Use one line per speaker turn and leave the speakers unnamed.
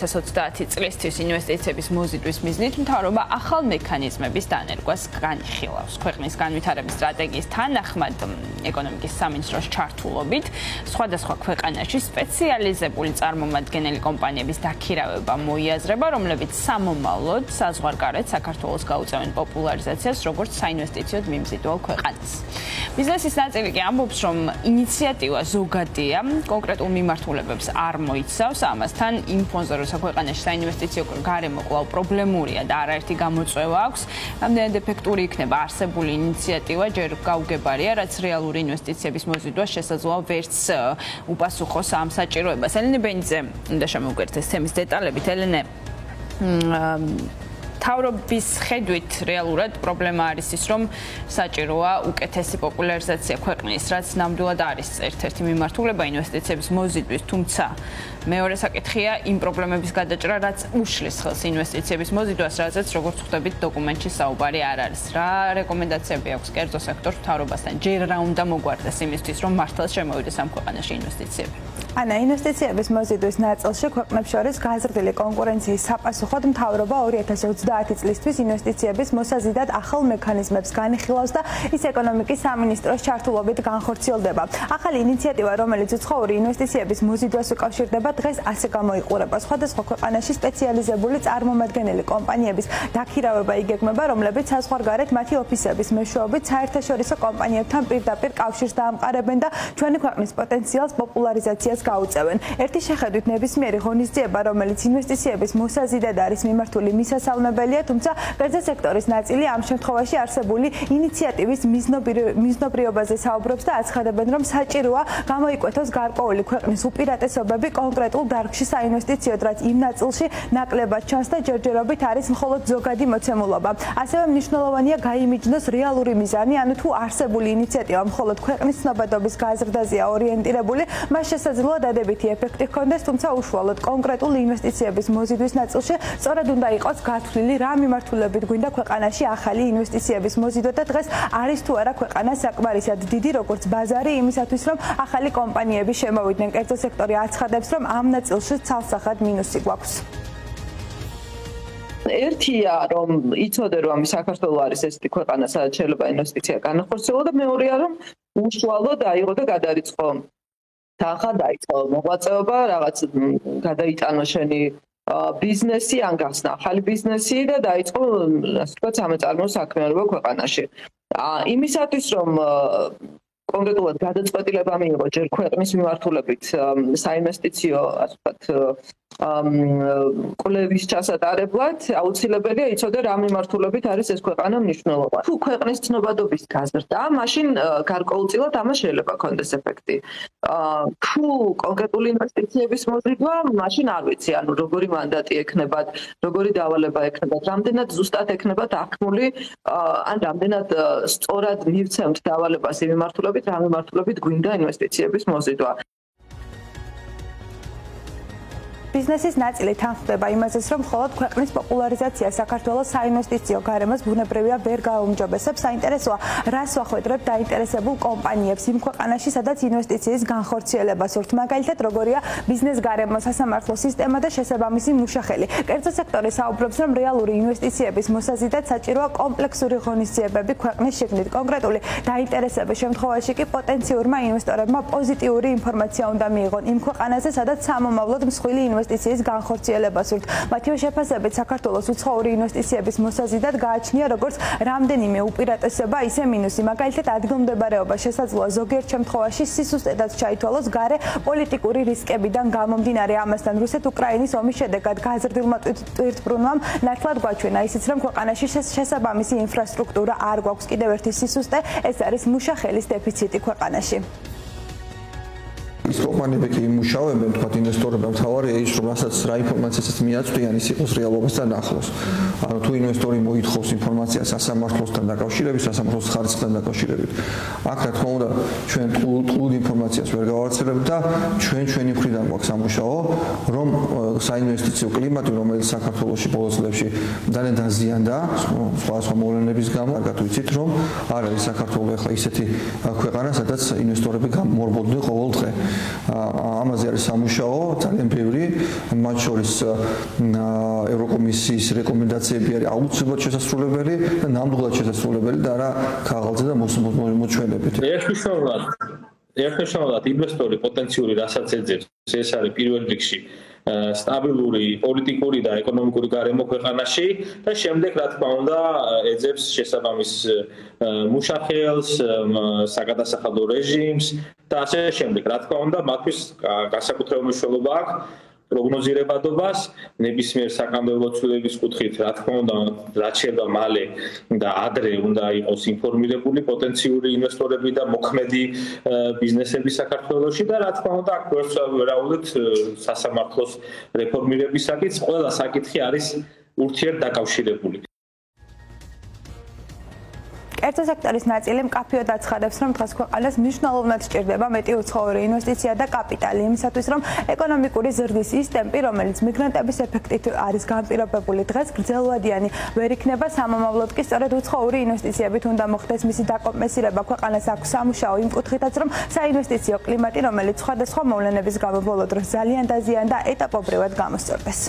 2030 წლისთვის ინვესტიციების მოზიდვის მიზნით მთავრობა ახალ მექანიზმების დანერგვას განიხილავს. ქვეყნის განვითარების სტრატეგიის თანახმად ეკონომიკის სამინისტროს ჩართულობით სხვადასხვა ქვეყანაში სპეციალიზებული წარმომადგენელი კომპანიების დაქირავება მოიაზრება, რომლებიც სამომავლოდ საზღვარგარეთ საქართველოს გაუწევენ პოპულარიზაციას როგორც საინვესტიციო მიმზიდველ ქვეყანას. ბიზნესის ნაწილი კი ამბობს, რომ ინიციატივა ზოგადია, კონკრეტულ მიმართულებებს არ მოიცავს, ამასთან იმ ფონზე, როცა ქვეყანაში საინვესტიციო გარემო კვლავ პრობლემურია და არაერთი გამოწვევა აქვს, ამდენად ეფექტური იქნება. არსებული ინიციატივა, ჯერ გაუგებარია, რაც რეალური ინვესტიციების მოზიდვა შესაძლოა ვერც უპასუხოს ამ საჭიროებას. ელენე ბენიძე, უნდა შემოგვერთეს თემის დეტალებით, ელენე თავრობის ხედვით რეალურად პრობლემა არის ის, რომ საჭიროა უკეთესი პოპულარიზაცია ქვეყნის, რაც ნამდვილად არის ერთ-ერთი მიმართულება ინვესტიციების მოზიდვის, თუმცა მეორე საკითხია იმ პრობლემების გადაჭრა, რაც უშლის ხელს ინვესტიციების მოზიდვას, რაზეც როგორც ხვდებით დოკუმენტში საუბარი არ არის. რა რეკომენდაციები აქვს კერძო სექტორს თავრობასთან? ჯერ რა უნდა მოგვარდეს იმისთვის, რომ მართლაც შემოვიდეს ამ ქვეყანაში ინვესტიციები?
ანა ინვესტიციების მოზიდვის ნაწილში ქვეყნებს შორის გაზრდილი კონკურენციის საპასუხოდ მთავრობა 2030 წლისთვის ინვესტიციების მოსაზიდად ახალ მექანიზმებს განიხილავს და ის ეკონომიკის სამინისტროს ჩართულობით განხორციელდება. ახალი ინიციატივა, რომელიც უცხოური ინვესტიციების მოზიდვას უკავშირდება, დღეს ასე გამოიყურება. სხვადასხვა ქვეყანაში სპეციალიზებული წარმომადგენელი კომპანიების დაქირავება იგეგმება, რომლებიც საზღვარგარეთ მათი ოფისების მეშვეობით საერთაშორისო კომპანიებთან პირდაპირ კავშირს დაამყარებენ და ჩვენი ქვეყნის პოტენციალს პოპულარიზაციას ინვესტიციას გაუწევენ. ერთი შეხედვით ნებისმიერი ღონისძიება, რომელიც ინვესტიციების მოსაზიდად არის მიმართული მისასალმებელია, თუმცა კერძო სექტორის ნაწილი ამ შემთხვევაში არსებული ინიციატივის მიზნობრიობაზე საუბრობს და აცხადებენ, რომ საჭიროა გამოიკვეთოს გარკვეული ქვეყნის უპირატესობები კონკრეტულ დარგში საინვესტიციოდ, რაც იმ ნაწილში ნაკლებად ჩანს და ჯერჯერობით არის მხოლოდ ზოგადი მოცემულობა. ასევე მნიშვნელოვანია გაიმიჯნოს რეალური მიზანი, ანუ თუ არსებული ინიციატივა მხოლოდ ქვეყნის ცნობადობის გაზრდაზეა ორიენტირებული, მას შესაძლოა საშუალო დადებითი ეფექტი ჰქონდეს, თუმცა უშუალოდ კონკრეტულ ინვესტიციების მოზიდვის ნაწილში სწორად უნდა იყოს გათვლილი რა მიმართულებით გვინდა ქვეყანაში ახალი ინვესტიციების მოზიდვა და დღეს არის თუ არა ქვეყანა საკმარისად დიდი როგორც ბაზარი იმისათვის რომ ახალი კომპანიები შემოვიდნენ კერძო სექტორი აცხადებს რომ ამ ნაწილში ცალსახად მინუსი გვაქვს.
ერთია რომ იცოდე რომ საქართველოს არის ესეთი ქვეყანა სადაც შეიძლება ინვესტიცია განახორციელოს და მეორეა რომ უშუალოდ აიღო და გადაიწყო თანხა დაიწყო მოღვაწეობა, რაღაც გადაიტანო შენი ბიზნესი, ან გახსნა ახალი ბიზნესი და დაიწყო, ასე ვთქვათ, სამეწარმო საქმიანობა ქვეყანაში. აა იმისათვის რომ კონკრეტულად გადაწყვეტილება მიიღო ჯერ ქვეყნის მიმართულებით საინვესტიციო, ასე ვთქვათ, კვლევის ჩასატარებლად აუცილებელია იცოდე რა მიმართულებით არის ეს ქვეყანა მნიშვნელობა. თუ ქვეყნის ცნობადობის გაზრდა, მაშინ გარკვეულწილად ამას შეიძლება კონდეს ეფექტი. თუ კონკრეტული ინვესტიციების მოზიდვა, მაშინ არ ვიცი, ანუ როგორი მანდატი ექნებათ, როგორი დავალება ექნებათ, რამდენად ზუსტად ექნებათ აქმული, ან რამდენად სწორად მივცემთ დავალებას იმ მიმართულებით, რა მიმართულებით გვინდა ინვესტიციების მოზიდვა.
ბიზნესის ნაწილი თანხმდება იმაზეც, რომ მხოლოდ ქვეყნის პოპულარიზაცია საქართველოს საინვესტიციო გარემოს ბუნებრივია ვერ გაუმჯობესებს. საინტერესოა, რას ვახვედრებ დაინტერესებულ კომპანიებს იმ ქვეყანაში, სადაც ინვესტიციის განხორციელება სურთ. მაგალითად, როგორია ბიზნეს გარემოს სასამართლო სისტემა და შესაბამისი მუშახელი. კერძო სექტორი საუბრობს, რომ რეალური ინვესტიციების მოსაზიდად საჭიროა კომპლექსური ღონისძიებები ქვეყნის შიგნით. კონკრეტული დაინტერესების შემთხვევაში კი პოტენციურმა ინვესტორებმა პოზიტიური ინფორმაცია უნდა მიიღონ იმ ქვეყანაზე, სადაც სამომავლოდ მსხვილი ინვესტიცია ინვესტიციის განხორციელებას სურთ. მათივე შეფასებით საქართველოს უცხოური ინვესტიციების მოსაზიდად გააჩნია როგორც რამდენიმე უპირატესობა, ისე მინუსი. მაგალითად, ადგილმდებარეობა შესაძლოა ზოგიერთ შემთხვევაში სისუსტედაც ჩაითვალოს gare პოლიტიკური რისკებიდან გამომდინარე ამასთან რუსეთ-უკრაინის ომის შედეგად გაზრდილმა ტვირთბრუნვამ ნათლად გვაჩვენა ისიც რომ ქვეყანაში შესაბამისი ინფრასტრუქტურა არ გვაქვს კიდევ ერთი სისუსტე ეს არის მუშახელის დეფიციტი ქვეყანაში
ის კომპანიები კი იმუშავებენ, თქვა ინვესტორებმა თავარია ის, რომ რასაც რა ინფორმაციასაც მიაწვდიან, ის იყოს რეალობასთან ახლოს. ანუ თუ ინვესტორი მოითხოვს ინფორმაციას სასამართლოსთან დაკავშირებით, სასამართლოს ხარისხთან დაკავშირებით, აქ რა თქმა უნდა, ჩვენ ტყუილ ინფორმაციას ვერ გავავრცელებთ და ჩვენ ჩვენი მხრიდან გვაქვს სამუშაო, რომ საინვესტიციო კლიმატი, რომელიც საქართველოში ბოლოს წლებში ძალიან დაზიანდა, სხვა სხვა მოვლენების გამო, რა გათვიცით, რომ არ არის საქართველოს ახლა ისეთი ქვეყანა, სადაც ინვესტორები გამორბოდნენ ყოველ დღე. ამაზე არის სამუშაო ძალიან ბევრი მათ შორის ევროკომისიის რეკომენდაციები არის აუცილებლად შესაძლებელი და ნამდვილად შესაძლებელი და არა ქაღალდზე და მოჩვენებით.
ერთუშავად ერთუშავად ინვესტორი პოტენციური რასაც ეძებს ეს არის პირველ რიგში სტაბილური პოლიტიკური და ეკონომიკური გარემო ქვეყანაში და შემდეგ რა თქმა უნდა ეძებს შესაბამის მუშახელს, საგადასახადო რეჟიმს და ასე შემდეგ. რა თქმა უნდა, მათთვის განსაკუთრებული მნიშვნელობა აქვს პროგნოზირებადობას ნებისმიერ საკანონმდებლო ცვლილების კუთხით, რა თქმა უნდა, რაც შეიძლება მალე და ადრე უნდა იყოს ინფორმირებული პოტენციური ინვესტორები და მოქმედი ბიზნესები საქართველოში და რა თქმა უნდა, აქ ვერაუდეთ სასამართლოს რეფორმირებისაკიც ყველა საკითხი არის ურთიერთდაკავშირებული.
კერძო სექტორის ნაწილი მკაფიოდ აცხადებს, რომ დღეს ქვეყანას მნიშვნელოვნად სჭირდება მეტი უცხოური ინვესტიცია და კაპიტალი იმისათვის, რომ ეკონომიკური ზრდის ის ტემპი, რომელიც მიგრანტების ეფექტით არის განპირობებული დღეს გრძელვადიანი ვერ იქნება სამომავლოდ კი სწორედ უცხოური ინვესტიციებით უნდა მოხდეს მისი დაკომპენსირება ქვეყანას აქვს სამუშაო იმ კუთხითაც, რომ საინვესტიციო კლიმატი, რომელიც სხვადასხვა მოვლენების გამო ბოლო დროს ძალიან დაზიანდა, ეტაპობრივად გამოსწორდეს.